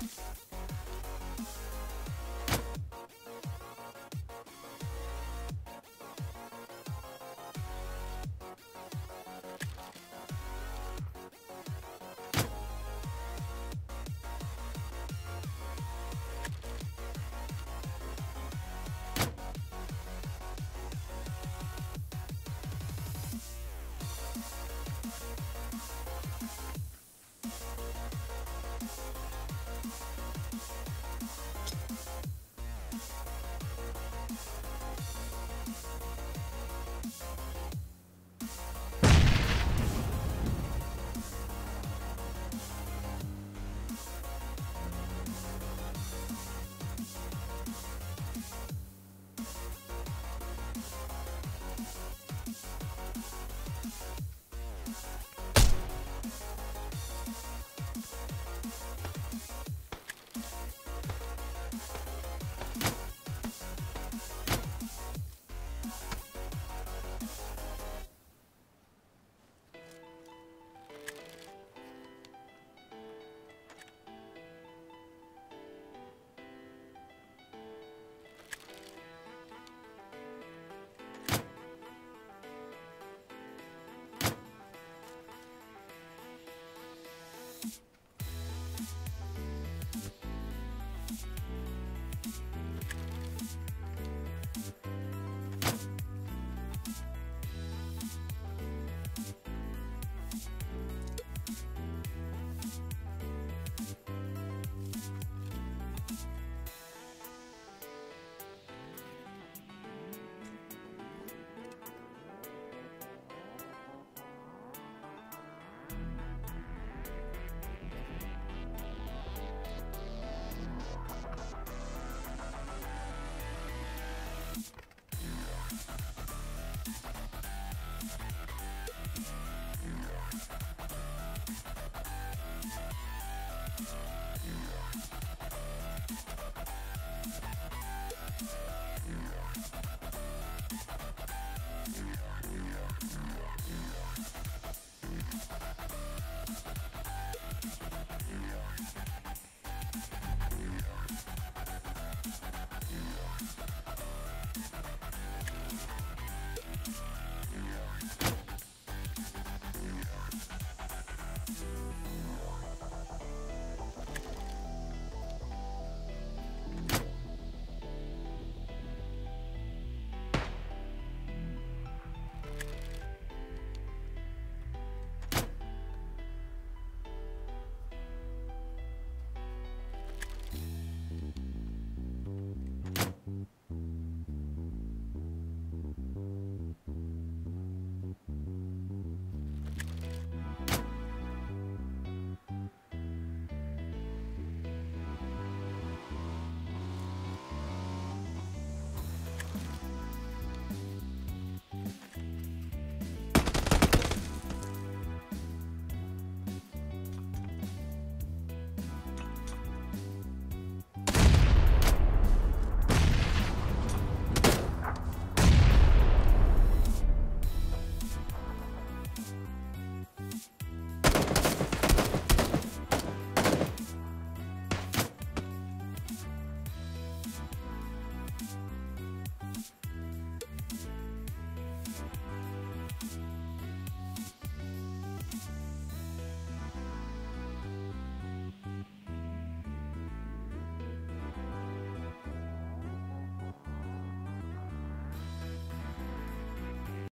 you